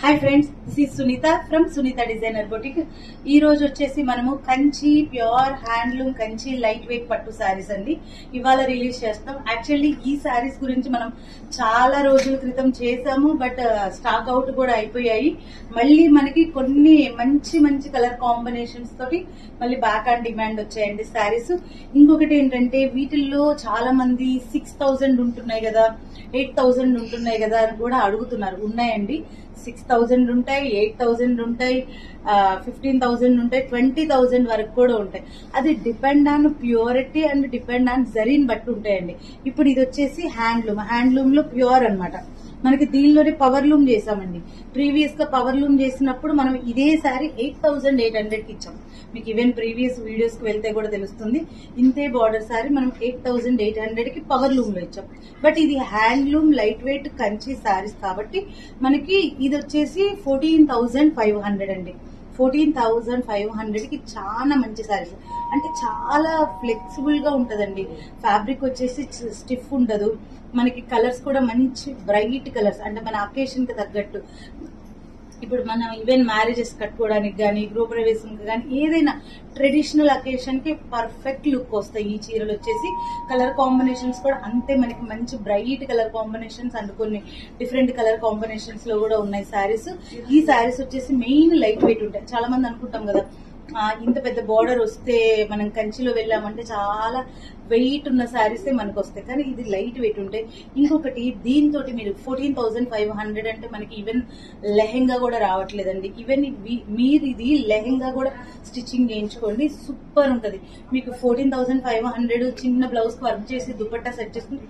Hi friends this is Sunitha from Sunitha designer boutique ఈ రోజు వచ్చేసి మనము Kanchi pure handloom Kanchi light weight పట్టు శారీస్ అండి. ఇవాళ రిలీజ్ చేస్తాం. యాక్చువల్లీ ఈ శారీస్ గురించి మనం చాలా రోజుల క్రితం చేసాము బట్ స్టాక్ అవుట్ కూడా అయిపోయాయి. మళ్ళీ మనకి కొన్ని మంచి మంచి కలర్ కాంబినేషన్స్ తోటి మళ్ళీ బ్యాక్ అండ్ డిమాండ్ వచ్చాయండి శారీస్ ఇంకొకటి ఏంటంటే వీటిల్లో చాలా మంది సిక్స్ థౌజండ్ ఉంటున్నాయి కదా ఎయిట్ థౌజండ్ ఉంటున్నాయి కదా అని కూడా అడుగుతున్నారు. ఉన్నాయండి. సిక్స్ థౌజండ్ ఉంటాయి ఎయిట్ థౌజండ్ ఉంటాయి ఫిఫ్టీన్ థౌజండ్ ఉంటాయి ట్వంటీ థౌజండ్ వరకు కూడా ఉంటాయి. అది depend on purity and depend on Zareen బట్టి ఉంటాయండి. ఇప్పుడు ఇది వచ్చేసి హ్యాండ్లూమ్ హ్యాండ్లూమ్లో ప్యూర్ అనమాట మనకి దీనిలోనే పవర్ లూమ్ చేసామండి ప్రీవియస్గా పవర్ లూమ్ చేసినప్పుడు మనం ఇదే సారీ ఎయిట్ థౌసండ్ ఎయిట్ హండ్రెడ్కి ఇచ్చాం. మీకు ఈవెన్ ప్రీవియస్ వీడియోస్కి వెళ్తే కూడా తెలుస్తుంది. ఇంతే బార్డర్ సారీ మనం ఎయిట్ థౌసండ్ ఎయిట్ హండ్రెడ్కి పవర్ లూమ్లో ఇచ్చాం. బట్ ఇది handloom light weight Kanchi saris కాబట్టి మనకి ఇది వచ్చేసి ఫోర్టీన్ థౌసండ్ ఫైవ్ హండ్రెడ్ అండి. ఫోర్టీన్ థౌజండ్ ఫైవ్ హండ్రెడ్కి చాలా మంచి సారీస్ అంటే చాలా ఫ్లెక్సిబుల్గా ఉంటదండి. ఫ్యాబ్రిక్ వచ్చేసి స్టిఫ్ ఉండదు. మనకి కలర్స్ కూడా మంచి బ్రైట్ కలర్స్ అంటే మన అకేషన్కి తగ్గట్టు. ఇప్పుడు మనం ఈవెన్ మ్యారేజెస్ కట్టుకోవడానికి కానీ గృహప్రవేశంకి కానీ ఏదైనా ట్రెడిషనల్ అకేషన్కి పర్ఫెక్ట్ లుక్ వస్తాయి. ఈ చీరలు వచ్చేసి కలర్ కాంబినేషన్స్ కూడా అంతే మనకి మంచి బ్రైట్ కలర్ కాంబినేషన్స్ అండ్ కొన్ని డిఫరెంట్ కలర్ కాంబినేషన్స్లో కూడా ఉన్నాయి శారీస్ ఈ శారీస్ వచ్చేసి మెయిన్ లైట్ వెయిట్ ఉంటాయి. చాలా మంది అనుకుంటాం కదా ఇంత పెద్ద బార్డర్ వస్తే మనం కంచిలో వెళ్ళామంటే చాలా వెయిట్ ఉన్న శారీసే మనకు వస్తాయి. కానీ ఇది లైట్ వెయిట్ ఉంటాయి ఇంకొకటి దీంతో మీరు ఫోర్టీన్ థౌసండ్ ఫైవ్ హండ్రెడ్ అంటే మనకి ఈవెన్ లెహెంగా కూడా రావట్లేదండి. ఈవెన్ మీరు ఇది లెహెంగా కూడా స్టిచ్చింగ్ చేయించుకోండి. సూపర్ ఉంటుంది. మీకు ఫోర్టీన్ థౌసండ్ ఫైవ్ హండ్రెడ్ చిన్న బ్లౌజ్ వర్క్ చేసి దుపట్టా సెట్ చేసుకుని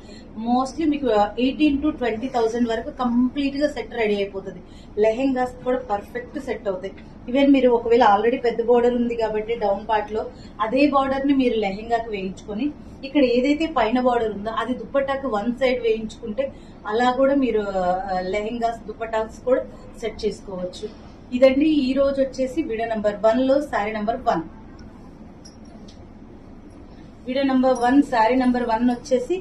మోస్ట్లీ మీకు ఎయిటీన్ టు ట్వంటీ థౌసండ్ వరకు కంప్లీట్గా సెట్ రెడీ అయిపోతుంది. లెహెంగాస్ కూడా పర్ఫెక్ట్ సెట్ అవుతాయి. ఈవెన్ మీరు ఒకవేళ ఆల్రెడీ పెద్ద బోర్డర్ ఉంది కాబట్టి డౌన్ పార్ట్లో అదే బార్డర్ని మీరు లెహెంగాకి వేయించుకొని ఇక్కడ ఏదైతే పైన బార్డర్ ఉందో అది దుప్పటాకి వన్ సైడ్ వేయించుకుంటే అలా కూడా మీరు లెహెంగాస్ దుప్పటాస్ కూడా సెట్ చేసుకోవచ్చు. ఇదండి ఈ రోజు వచ్చేసి వీడియో నంబర్ వన్లో sari number one video number one sari number one వచ్చేసి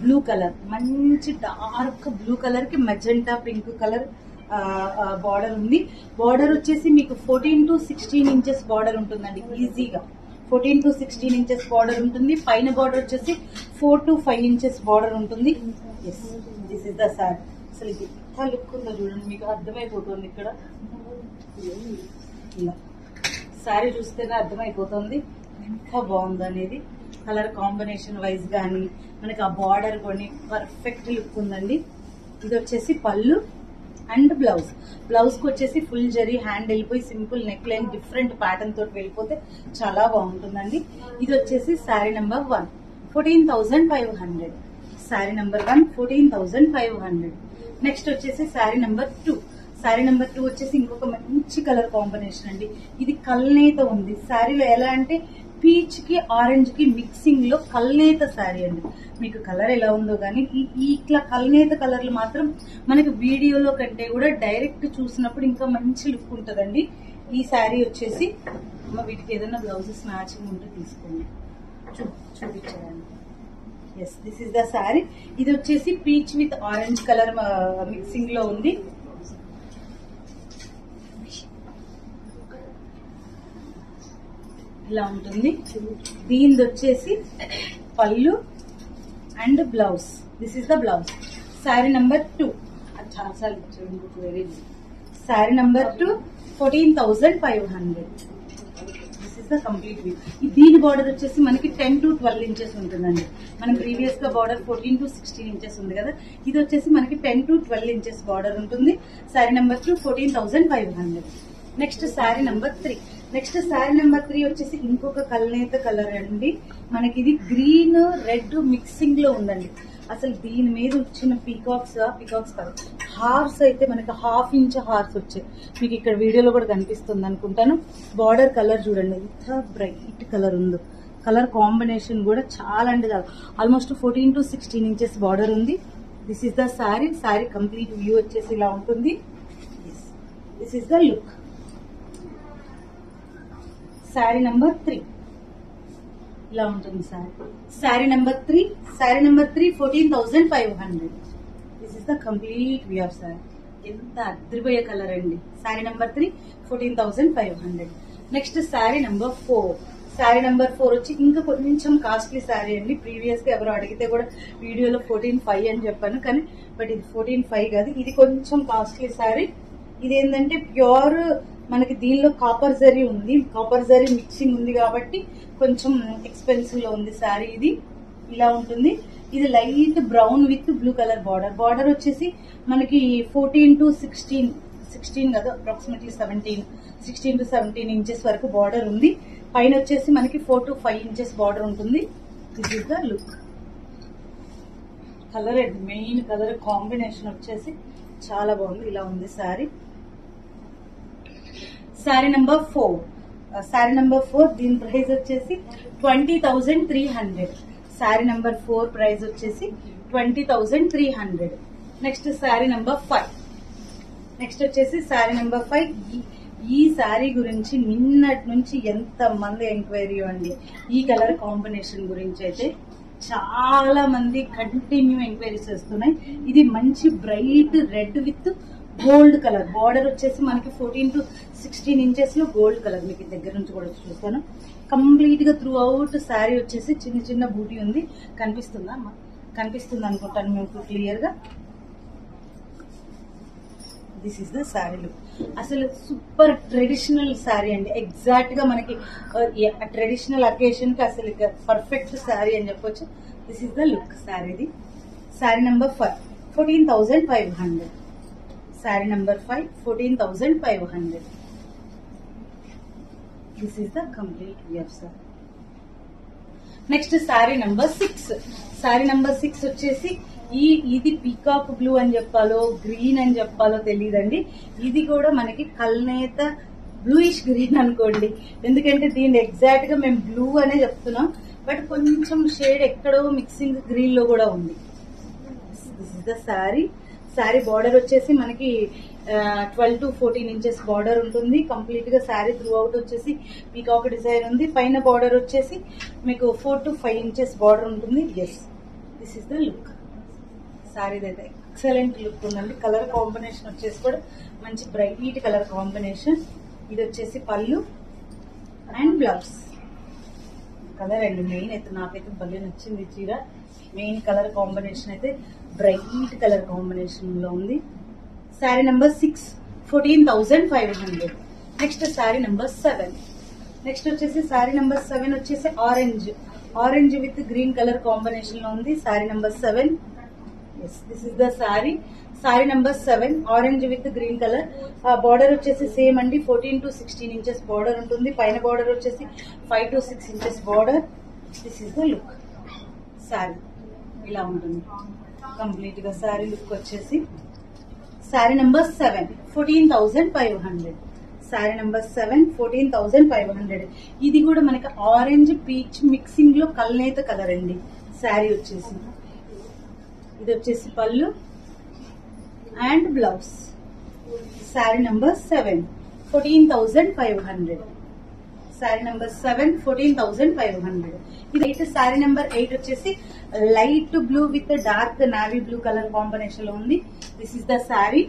బ్లూ కలర్ మంచి డార్క్ బ్లూ కలర్కి మెజెంటా పింక్ కలర్ బార్డర్ ఉంది. బార్డర్ వచ్చేసి మీకు fourteen to sixteen inches border ఉంటుందండి ఈజీగా fourteen to sixteen inches border ఉంటుంది. పైన బార్డర్ వచ్చేసి four to five inches border ఉంటుంది. Yes this is the sari అసలు ఇది ఎంత లుక్ ఉందో చూడండి మీకు అర్థమైపోతుంది ఇక్కడ. ఇలా. శారీ చూస్తేనే అర్థమైపోతుంది. ఎంత బాగుంది అనేది కలర్ కాంబినేషన్ వైజ్ కానీ మనకి ఆ బార్డర్ కొన్ని పర్ఫెక్ట్ లుక్ ఉందండి. ఇది వచ్చేసి పళ్ళు. And blouse. బ్లౌజ్కి వచ్చేసి ఫుల్ జరీ హ్యాండ్ వెళ్ళిపోయి simple neck line different pattern తోటి వెళ్ళిపోతే చాలా బాగుంటుందండి. ఇది వచ్చేసి sari number one fourteen thousand five hundred. Sari number one fourteen thousand five hundred. Next వచ్చేసి sari number two. Sari number two వచ్చేసి ఇంకొక మంచి కలర్ కాంబినేషన్ అండి. ఇది కల్నేత ఉంది. శారీలో ఎలా అంటే పీచ్కి ఆరెంజ్కి మిక్సింగ్లో కల్నేత శారీ అండి. మీకు కలర్ ఎలా ఉందో కానీ ఈ ఇట్లా కల్నేత కలర్లు మాత్రం మనకి వీడియోలో కంటే కూడా డైరెక్ట్ చూసినప్పుడు ఇంకా మంచి లుక్ ఉంటుందండి. ఈ శారీ వచ్చేసి వీటికి ఏదైనా బ్లౌజెస్ మ్యాచింగ్ ఉంటే తీసుకోండి. చూ చూపించడానికి. Yes this is the sari ఇది వచ్చేసి పీచ్ విత్ ఆరెంజ్ కలర్ మిక్సింగ్లో ఉంది. ఇలా ఉంటుంది. దీనిది వచ్చేసి పళ్ళు and blouse. This is the blouse sari number two చాలాసార్లు ఇచ్చాడు ఇంకొక sari number two fourteen thousand five hundred this is the complete view దీని బార్డర్ వచ్చేసి మనకి టెన్ టు ట్వెల్వ్ ఇంచెస్ ఉంటుందండి. మనం ప్రీవియస్గా border fourteen to sixteen inches ఉంది కదా. ఇది వచ్చేసి మనకి ten to twelve inches border ఉంటుంది. Sari number two fourteen thousand five hundred next sari number three next sari number three వచ్చేసి ఇంకొక కలనేత కలర్ అండి. మనకి ఇది గ్రీన్ రెడ్ మిక్సింగ్లో ఉందండి. అసలు దీని మీద వచ్చిన పీకాక్స్ పీకాక్స్ కాదు. హార్స్ అయితే మనకి హాఫ్ ఇంచ్ హార్స్ వచ్చాయి. మీకు ఇక్కడ వీడియోలో కూడా కనిపిస్తుంది అనుకుంటాను. బార్డర్ కలర్ చూడండి. ఎంత బ్రైట్ కలర్ ఉందో. కలర్ కాంబినేషన్ కూడా చాలా అంటే చాలా almost fourteen to sixteen inches border ఉంది. This is the sari sari complete view వచ్చేసి ఇలా ఉంటుంది. This is the look sari number three. ఇలా ఉంటుంది sari sari number three sari number three fourteen thousand five hundred. This is the complete view of sari ఎంత అద్రిపోయే colour అండి. Sari number three fourteen thousand five hundred. Next sari number four. Sari number four వచ్చి ఇంకా కొంచెం costly sari అండి. ప్రీవియస్గా ఎవరు అడిగితే కూడా వీడియోలో ఫోర్టీన్ ఫైవ్ అని చెప్పాను. కానీ బట్ ఇది ఫోర్టీన్ ఫైవ్ కాదు. ఇది కొంచెం కాస్ట్లీ శారీ ఇది ఏంటంటే ప్యూర్ మనకి దీనిలో కాపర్ జరీ ఉంది. కాపర్ జరీ మిక్సింగ్ ఉంది కాబట్టి కొంచెం ఎక్స్పెన్సివ్లో ఉంది శారీ ఇది. ఇలా ఉంటుంది. ఇది light brown with blue colour border border వచ్చేసి మనకి ఫోర్టీన్ టు సిక్స్టీన్ సిక్స్టీన్ కదా approximately seventeen sixteen to seventeen inches వరకు బార్డర్ ఉంది. పైన వచ్చేసి మనకి four to five inches border ఉంటుంది. This is the look colour main colour combination వచ్చేసి చాలా బాగుంది. ఇలా ఉంది sari sari number four. Sari number four దీని ప్రైస్ వచ్చేసి twenty thousand three hundred. Sari number four price వచ్చేసి twenty thousand three hundred. Next sari number five. Next వచ్చేసి sari number five. ఈ శారీ గురించి నిన్నటి నుంచి ఎంత మంది ఎంక్వైరీ అండి? ఈ కలర్ కాంబినేషన్ గురించి అయితే చాలా మంది కంటిన్యూ ఎంక్వైరీ చేస్తున్నాయి. ఇది మంచి bright red with gold colour. Border వచ్చేసి మనకి ఫోర్టీన్ టు సిక్స్టీన్ ఇంచెస్లో గోల్డ్ కలర్ మీకు దగ్గర నుంచి కూడా చూస్తాను. కంప్లీట్గా త్రూ అవుట్ శారీ వచ్చేసి చిన్న చిన్న బూటీ ఉంది. కనిపిస్తుందా? కనిపిస్తుంది అనుకుంటాను మీకు క్లియర్గా. This is the sari look అసలు సూపర్ ట్రెడిషనల్ శారీ అండి. ఎగ్జాక్ట్గా మనకి uh, ట్రెడిషనల్ అకేషన్కి అసలు పర్ఫెక్ట్ శారీ అని చెప్పొచ్చు. This is the look శారీది sari number five fourteen thousand five hundred sari number five fourteen thousand five hundred. This is the complete wear sir next sari number six. Sari number six వచ్చేసి ఈ ఇది peacock blue అని చెప్పాలో green అని చెప్పాలో తెలియదండి ఇది కూడా మనకి కల్నేత బ్లూయిష్ గ్రీన్ అనుకోండి. ఎందుకంటే దీన్ని ఎగ్జాక్ట్గా మేము బ్లూ అనే చెప్తున్నాం. బట్ కొంచెం షేడ్ ఎక్కడో మిక్సింగ్ గ్రీన్లో కూడా ఉంది. This is the sari sari border వచ్చేసి మనకి twelve to fourteen inches border ఉంటుంది. కంప్లీట్గా శారీ త్రూ అవుట్ వచ్చేసి పీకాక్ డిజైన్ ఉంది. పైన బార్డర్ వచ్చేసి మీకు four to five inches border ఉంటుంది. Yes this is the look sari అయితే ఎక్సలెంట్ లుక్ ఉందండి. కలర్ కాంబినేషన్ వచ్చేసి కూడా మంచి బ్రైట్ కలర్ కాంబినేషన్ ఇది వచ్చేసి పళ్ళు అండ్ బ్లౌజ్ కలర్ అండి మెయిన్ అయితే నాకైతే భలే నచ్చింది చీర. మెయిన్ కలర్ కాంబినేషన్ అయితే బ్రైట్ కలర్ కాంబినేషన్లో ఉంది. Sari number six fourteen thousand five hundred next sari number seven next వచ్చేసి శారీ నెంబర్ సెవెన్ వచ్చేసి orange orange with green colour కాంబినేషన్లో ఉంది. Sari number seven yes this is the sari sari number seven orange with green colour border వచ్చేసి same అండి fourteen to sixteen inches border ఉంటుంది. పైన border వచ్చేసి five to six inches border this is the look sari ఇలా ఉంటుంది. కంప్లీట్గా sari look వచ్చేసి. Sari number seven fourteen thousand five hundred sari number seven fourteen thousand five hundred ఇది కూడా మనకి ఆరెంజ్ పీచ్ మిక్సింగ్లో కల్నేత కలర్ అండి. శారీ వచ్చేసి. ఇది వచ్చేసి పళ్ళు. And blouse. Sari number seven fourteen thousand five hundred sari number seven fourteen thousand five hundred ఇది అయితే శారీ నెంబర్ ఎయిట్ వచ్చేసి light blue with dark navy blue colour కాంబినేషన్లో ఉంది. దిస్ ఇస్ ద శారీ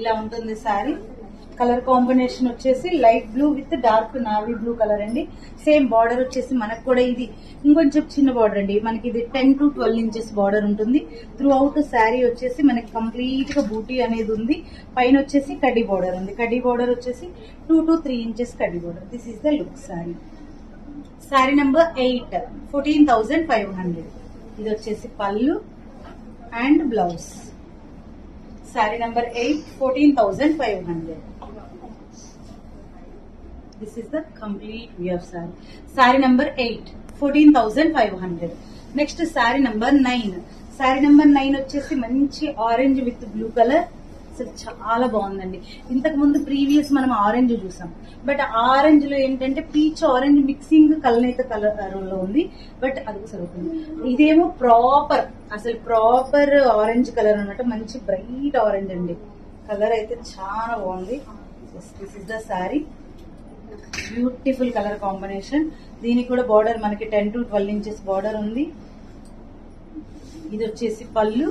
ఇలా ఉంటుంది శారీ కలర్ కాంబినేషన్ వచ్చేసి light blue with dark navy blue colour అండి. Same border వచ్చేసి మనకు కూడా ఇది ఇంకొంచెం చిన్న బార్డర్ అండి. మనకి ఇది ten to twelve inches border ఉంటుంది. త్రూ అవుట్ శారీ వచ్చేసి మనకి కంప్లీట్గా బూటీ అనేది ఉంది. పైన వచ్చేసి కడ్డీ బార్డర్ ఉంది. కడ్డీ బార్డర్ వచ్చేసి టూ టు త్రీ ఇంచెస్ కడ్డీ border. This is the look sari sari number eight fourteen thousand five hundred ఇది వచ్చేసి పళ్ళు and blouse. Sari number eight fourteen thousand five hundred this is the complete view of sari sari number eight fourteen thousand five hundred next sari number nine sari number nine వచ్చేసి మంచి orange with blue colour అసలు చాలా బాగుందండి. ఇంతకు ముందు previous మనం orange చూసాం. But ఆరెంజ్లో ఏంటంటే పీచ్ ఆరెంజ్ మిక్సింగ్ కలనైత కలర్లో ఉంది. బట్ అది సరిపోతుంది ఇదేమో ప్రాపర్ అసలు ప్రాపర్ ఆరెంజ్ కలర్ అన్నమాట. మంచి బ్రైట్ ఆరెంజ్ అండి. కలర్ అయితే చాలా బాగుంది. This is the sari beautiful colour combination. దీనికి కూడా బార్డర్ మనకి ten to twelve inches border ఉంది. ఇది వచ్చేసి పళ్ళు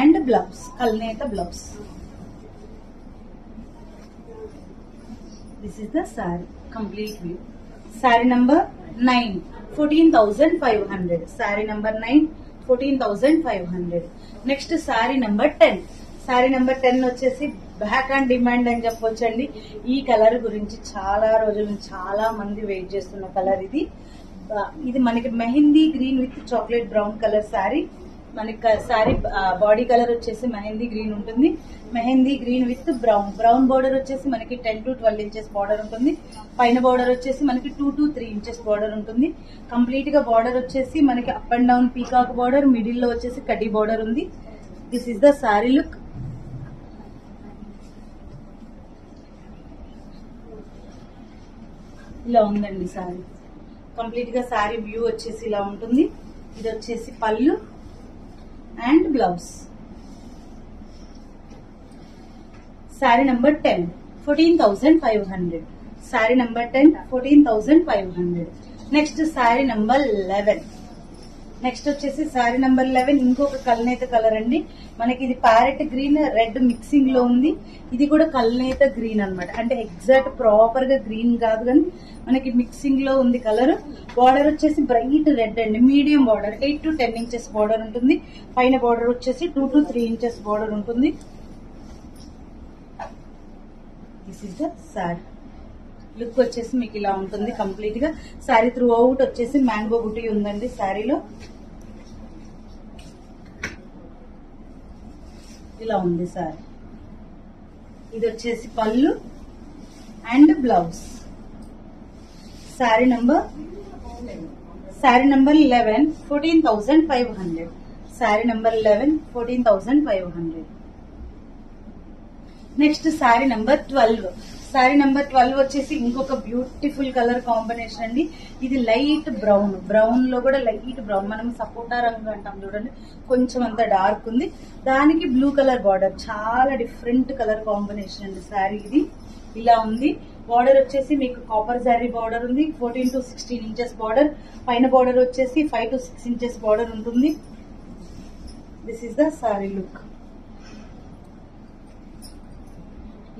and blouse కల్నేత blouse. This is the sari complete view sari number nine fourteen thousand five hundred sari number nine fourteen thousand five hundred next sari number ten sari number ten వచ్చేసి back and demand అని చెప్పొచ్చండి. ఈ colour గురించి చాలా రోజుల నుంచి చాలా మంది వెయిట్ చేస్తున్న కలర్ ఇది. ఇది మనకి mehndi green with chocolate brown colour sari మనకి శారీ బాడీ కలర్ వచ్చేసి మెహందీ గ్రీన్ ఉంటుంది. Mehndi green with brown brown border వచ్చేసి మనకి ten to twelve inches border ఉంటుంది. పైన బార్డర్ వచ్చేసి మనకి two to three inches border ఉంటుంది. కంప్లీట్గా బార్డర్ వచ్చేసి మనకి up and down peacock border మిడిల్లో వచ్చేసి కడ్డీ బార్డర్ ఉంది. This is the sari look ఇలా ఉందండి సారీ. కంప్లీట్గా సారీ వ్యూ వచ్చేసి ఇలా ఉంటుంది. ఇది వచ్చేసి pallu and blouse. Sari number ten fourteen thousand five hundred sari number ten fourteen thousand five hundred next sari number eleven next వచ్చేసి శారీ నంబర్ లెవెన్ ఇంకొక కల్నేత కలర్ అండి. మనకి ఇది ప్యారెట్ గ్రీన్ రెడ్ మిక్సింగ్లో ఉంది. ఇది కూడా కల్నేత గ్రీన్ అన్నమాట. అంటే ఎగ్జాక్ట్ ప్రాపర్గా గ్రీన్ కాదు కానీ మనకి మిక్సింగ్లో ఉంది కలర్. బార్డర్ వచ్చేసి బ్రైట్ రెడ్ అండి. Medium border eight to ten inches border ఉంటుంది. పైన బార్డర్ వచ్చేసి two to three inches border ఉంటుంది. This is the sari look వచ్చేసి మీకు ఇలా ఉంటుంది కంప్లీట్గా. శారీ త్రూ అవుట్ వచ్చేసి మ్యాంగో బుటీ ఉందండి శారీలో. ఇలా ఉంది శారీ. ఇది వచ్చేసి pallu and blouse. Sari number sari number eleven fourteen thousand five hundred. Sari number eleven fourteen thousand five hundred. Next sari number twelve. Sari number twelve వచ్చేసి ఇంకొక బ్యూటిఫుల్ కలర్ కాంబినేషన్ అండి. ఇది లైట్ బ్రౌన్ బ్రౌన్లో కూడా light brown మనం సపోటా రంగు అంటాం చూడండి. కొంచెం అంత డార్క్ ఉంది. దానికి బ్లూ కలర్ బార్డర్ చాలా డిఫరెంట్ కలర్ కాంబినేషన్ అండి శారీ ఇది. ఇలా ఉంది. బార్డర్ వచ్చేసి మీకు కాపర్ శారీ బార్డర్ ఉంది. Fourteen to sixteen inches border పైన బార్డర్ వచ్చేసి five to six inches border ఉంటుంది. This is the sari look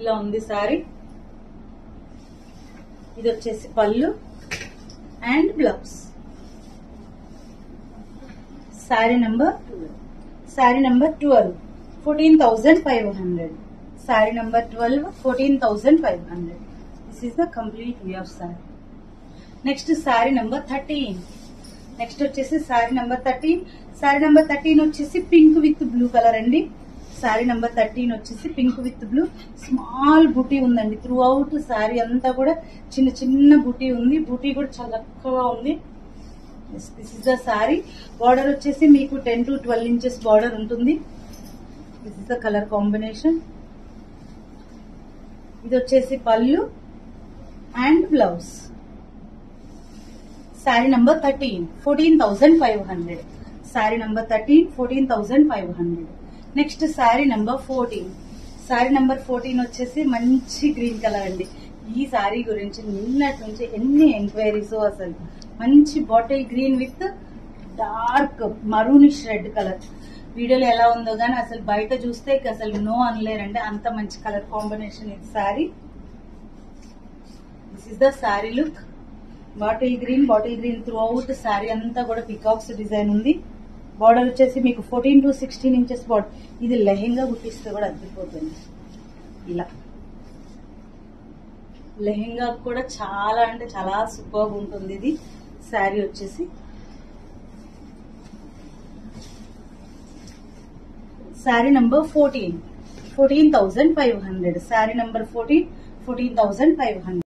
ఇలా ఉంది సారీ ఇది వచ్చేసి pallu and blouse. Sari number sari number twelve fourteen thousand five hundred. Sari number twelve fourteen thousand five hundred. This is the complete way of sari next sari number thirteen next వచ్చేసి sari number thirteen sari number thirteen వచ్చేసి pink with blue colour అండి. Sari number thirteen వచ్చేసి pink with blue. Small buti ఉందండి. Through out sari అంతా కూడా చిన్న చిన్న బుటీ ఉంది. బుటీ కూడా చాలా చక్కగా ఉంది. This is the sari. Border వచ్చేసి మీకు ten to twelve inches border ఉంటుంది. This is the colour combination ఇది వచ్చేసి pallu and blouse. Sari number thirteen fourteen thousand five hundred. Sari number thirteen fourteen thousand five hundred. Next sari number fourteen. Sari number fourteen వచ్చేసి మంచి green colour అండి. ఈ శారీ గురించి నిన్నటి నుంచి ఎన్ని ఎంక్వైరీస్ అసలు. మంచి bottle green with dark maroonish red colour. వీడియోలో ఎలా ఉందో కానీ అసలు బయట చూస్తే అసలు నో అనలేరండి. అంత మంచి కలర్ కాంబినేషన్ ఇది sari. This is the sari look bottle green bottle green through sari అంతా కూడా పికాక్స్ డిజైన్ ఉంది. బార్డర్ వచ్చేసి మీకు fourteen to sixteen inches border. ఇది లెహెంగా కుట్టిస్తే కూడా అద్దరిపోతుంది. ఇలా. లెహెంగా కూడా చాలా అంటే చాలా సూపర్ ఉంటుంది ఇది. శారీ వచ్చేసి. Sari number fourteen fourteen thousand five hundred sari number fourteen fourteen thousand five hundred